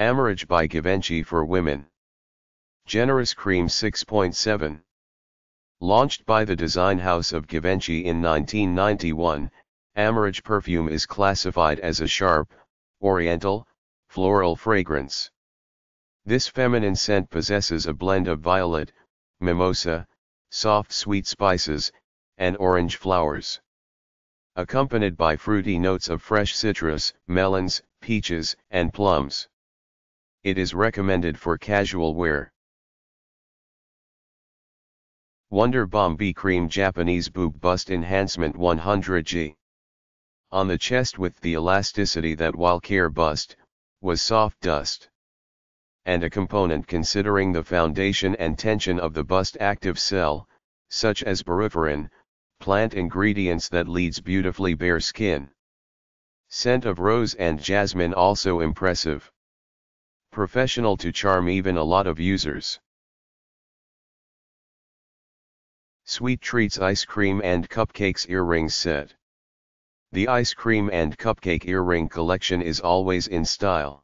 Amarige by Givenchy for women. Generous Cream 6.7. Launched by the design house of Givenchy in 1991, Amarige perfume is classified as a sharp, oriental, floral fragrance. This feminine scent possesses a blend of violet, mimosa, soft sweet spices, and orange flowers. Accompanied by fruity notes of fresh citrus, melons, peaches, and plums. It is recommended for casual wear. Wonder Bomb Bee Cream Japanese Boob Bust Enhancement 100G. On the chest with the elasticity that while care bust, was soft dust. And a component considering the foundation and tension of the bust active cell, such as beryl plant ingredients that leads beautifully bare skin. Scent of rose and jasmine also impressive. Professional to charm even a lot of users. Sweet Treats Ice Cream and Cupcakes Earrings Set the ice cream and cupcake earring collection is always in style.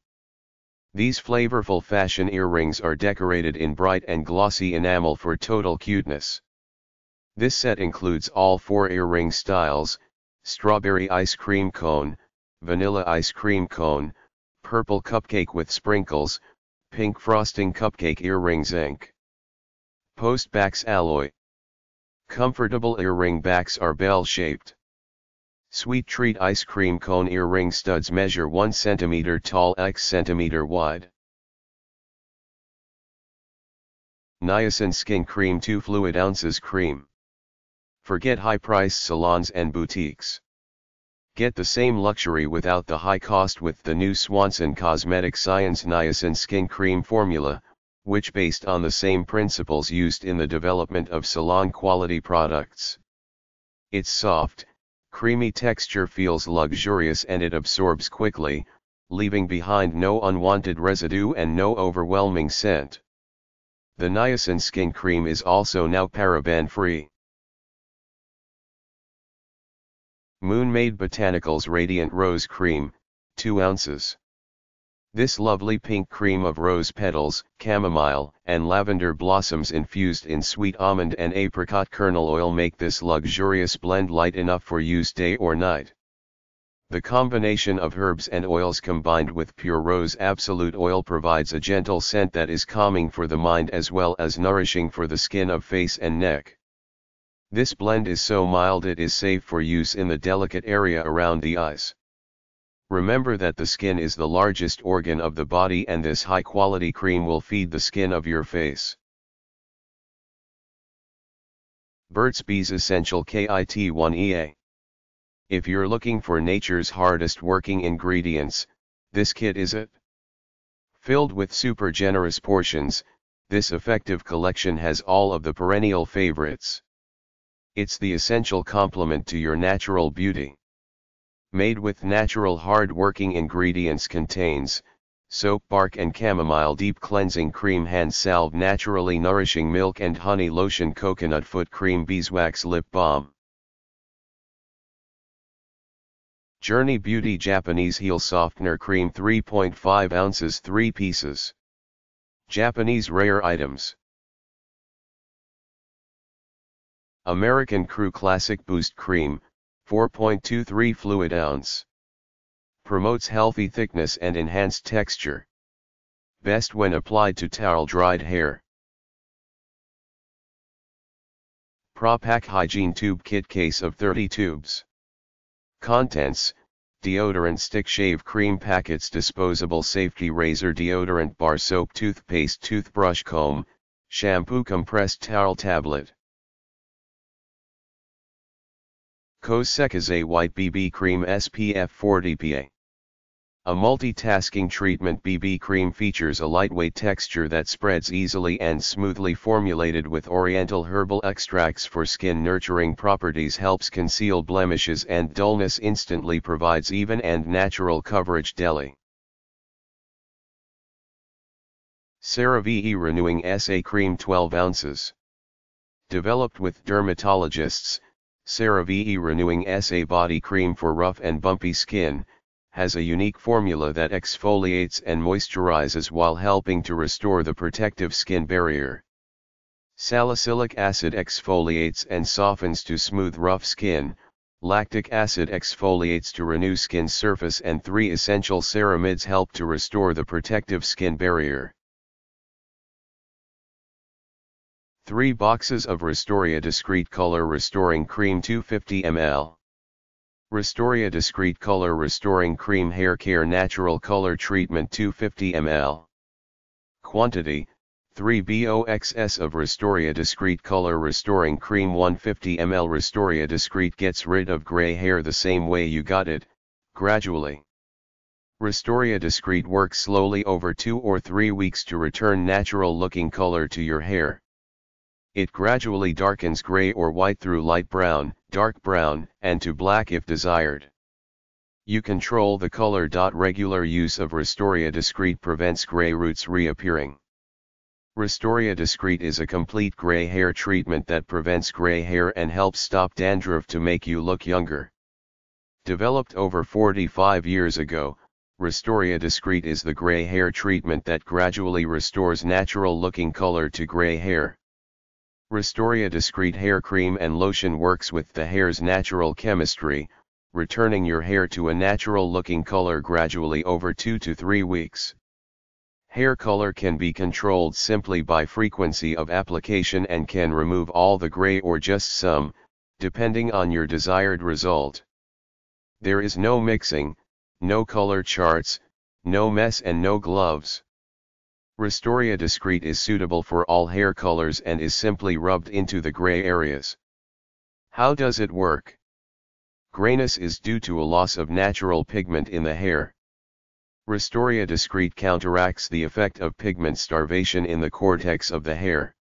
These flavorful fashion earrings are decorated in bright and glossy enamel for total cuteness. This set includes all four earring styles, strawberry ice cream cone, vanilla ice cream cone, purple cupcake with sprinkles, pink frosting cupcake earrings ink. Post backs alloy. Comfortable earring backs are bell-shaped. Sweet Treat ice cream cone earring studs measure 1 cm tall x cm wide. Niacin Skin Cream 2 fluid ounces cream. Forget high-priced salons and boutiques. Get the same luxury without the high cost with the new Swanson Cosmetic Science Niacin Skin Cream formula, which based on the same principles used in the development of salon quality products. It's soft, creamy texture feels luxurious and it absorbs quickly, leaving behind no unwanted residue and no overwhelming scent. The niacin skin cream is also now paraben free. MoonMaid Botanicals Radiant Rose Cream, 2 ounces. This lovely pink cream of rose petals, chamomile, and lavender blossoms infused in sweet almond and apricot kernel oil make this luxurious blend light enough for use day or night. The combination of herbs and oils combined with pure rose absolute oil provides a gentle scent that is calming for the mind as well as nourishing for the skin of face and neck. This blend is so mild it is safe for use in the delicate area around the eyes. Remember that the skin is the largest organ of the body and this high quality cream will feed the skin of your face. Burt's Bees Essential KIT1EA If you're looking for nature's hardest working ingredients, this kit is it. Filled with super generous portions, this effective collection has all of the perennial favorites. It's the essential complement to your natural beauty made with natural hard-working ingredients contains, soap bark and chamomile deep cleansing cream hand salve naturally nourishing milk and honey lotion coconut foot cream beeswax lip balm. Journey Beauty Japanese Heel Softener Cream 3.5 ounces 3 pieces. Japanese Rare Items American Crew Classic Boost Cream, 4.23 fluid ounce. Promotes healthy thickness and enhanced texture. Best when applied to towel dried hair. Propak Hygiene Tube Kit Case of 30 tubes. Contents, deodorant stick shave cream packets disposable safety razor deodorant bar soap toothpaste toothbrush comb, shampoo compressed towel tablet. Kosekase White BB Cream SPF 40 PA. A multitasking treatment BB cream features a lightweight texture that spreads easily and smoothly formulated with oriental herbal extracts for skin nurturing properties helps conceal blemishes and dullness instantly provides even and natural coverage deli. CeraVe Renewing SA Cream 12 ounces. Developed with dermatologists, CeraVe Renewing SA Body Cream for rough and bumpy skin, has a unique formula that exfoliates and moisturizes while helping to restore the protective skin barrier. Salicylic acid exfoliates and softens to smooth rough skin, lactic acid exfoliates to renew skin surface and three essential ceramides help to restore the protective skin barrier. 3 boxes of Restoria Discreet Color Restoring Cream 250 ml. Restoria Discreet Color Restoring Cream Hair Care Natural Color Treatment 250 ml. Quantity 3 boxs of Restoria Discreet Color Restoring Cream 150 ml Restoria Discreet gets rid of gray hair the same way you got it, gradually. Restoria Discreet works slowly over 2 or 3 weeks to return natural looking color to your hair. It gradually darkens gray or white through light brown, dark brown, and to black if desired. You control the color. Regular use of Restoria Discreet prevents gray roots reappearing. Restoria Discreet is a complete gray hair treatment that prevents gray hair and helps stop dandruff to make you look younger. Developed over 45 years ago, Restoria Discreet is the gray hair treatment that gradually restores natural looking color to gray hair. Restoria Discreet Hair Cream and Lotion works with the hair's natural chemistry, returning your hair to a natural looking color gradually over 2 to 3 weeks. Hair color can be controlled simply by frequency of application and can remove all the gray or just some, depending on your desired result. There is no mixing, no color charts, no mess and no gloves. Restoria Discreet is suitable for all hair colors and is simply rubbed into the gray areas. How does it work? Grayness is due to a loss of natural pigment in the hair. Restoria Discreet counteracts the effect of pigment starvation in the cortex of the hair.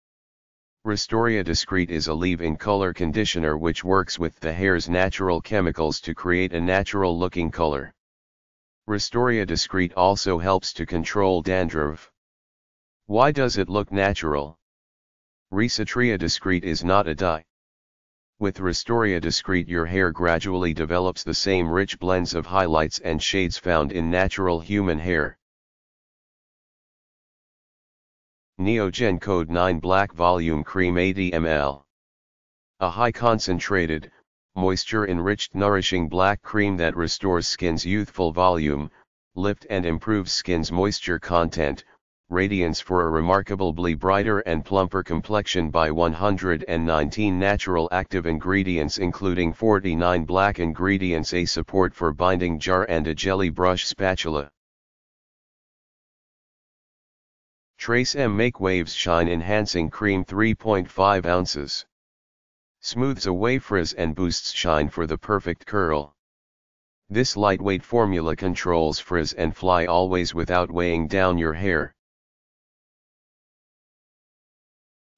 Restoria Discreet is a leave-in color conditioner which works with the hair's natural chemicals to create a natural looking color. Restoria Discreet also helps to control dandruff. Why does it look natural? Restoria discreet is not a dye. With Restoria discreet your hair gradually develops the same rich blends of highlights and shades found in natural human hair. Neogen Code 9 Black Volume Cream 80 ml. A high concentrated, moisture enriched nourishing black cream that restores skin's youthful volume, lift and improves skin's moisture content, radiance for a remarkably brighter and plumper complexion by 119 natural active ingredients including 49 black ingredients a support for binding jar and a jelly brush spatula. TRESemmé Make Waves Shine Enhancing Cream 3.5 ounces. Smooths away frizz and boosts shine for the perfect curl. This lightweight formula controls frizz and fly always without weighing down your hair.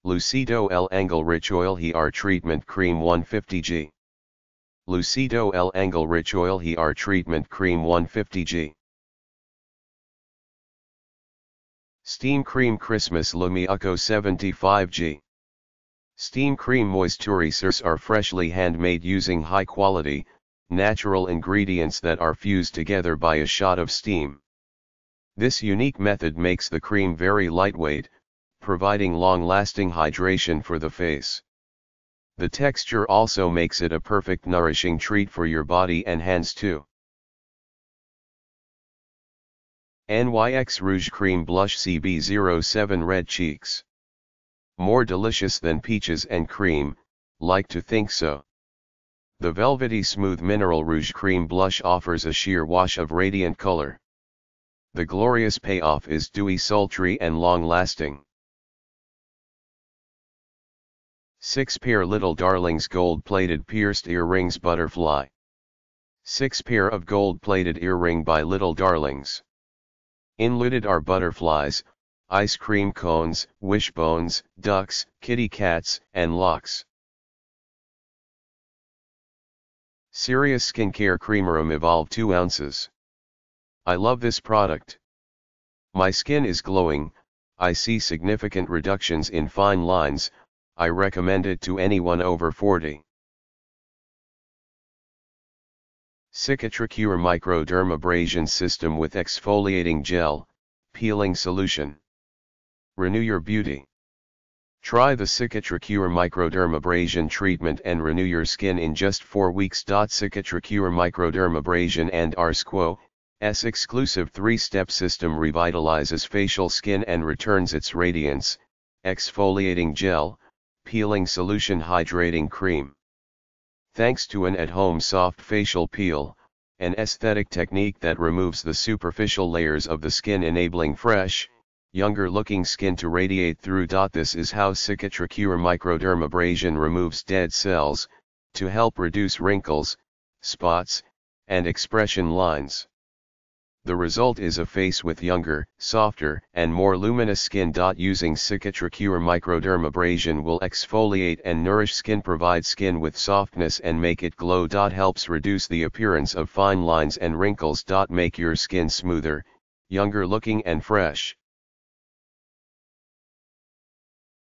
Lucido L Angle Rich Oil Hair Treatment Cream 150g. Lucido L Angle Rich Oil Hair Treatment Cream 150g. Steam Cream Christmas Lumiaco 75g. Steam cream moisturizers are freshly handmade using high quality, natural ingredients that are fused together by a shot of steam. This unique method makes the cream very lightweight, providing long-lasting hydration for the face. The texture also makes it a perfect nourishing treat for your body and hands too. NYX Rouge Cream Blush CB07 Red Cheeks. More delicious than peaches and cream, like to think so. The velvety smooth mineral rouge cream blush offers a sheer wash of radiant color. The glorious payoff is dewy sultry and long-lasting. 6 pair Little Darlings Gold Plated Pierced Earrings Butterfly 6 pair of gold plated earring by Little Darlings. Included are butterflies, ice cream cones, wishbones, ducks, kitty cats, and locks. Serious Skincare Creamerum Evolve 2 ounces. I love this product. My skin is glowing, I see significant reductions in fine lines, I recommend it to anyone over 40. Cicatricure Microdermabrasion System with Exfoliating Gel, Peeling Solution. Renew your beauty. Try the Cicatricure Microdermabrasion treatment and renew your skin in just 4 weeks. Cicatricure Microdermabrasion and Arsquo, S exclusive 3-step system revitalizes facial skin and returns its radiance, exfoliating gel, peeling solution hydrating cream. Thanks to an at-home soft facial peel, an aesthetic technique that removes the superficial layers of the skin enabling fresh, younger looking skin to radiate through. This is how Cicatricure microdermabrasion removes dead cells, to help reduce wrinkles, spots, and expression lines. The result is a face with younger, softer, and more luminous skin. Using Cicatricure microdermabrasion will exfoliate and nourish skin provide skin with softness and make it glow. Helps reduce the appearance of fine lines and wrinkles. Make your skin smoother, younger looking and fresh.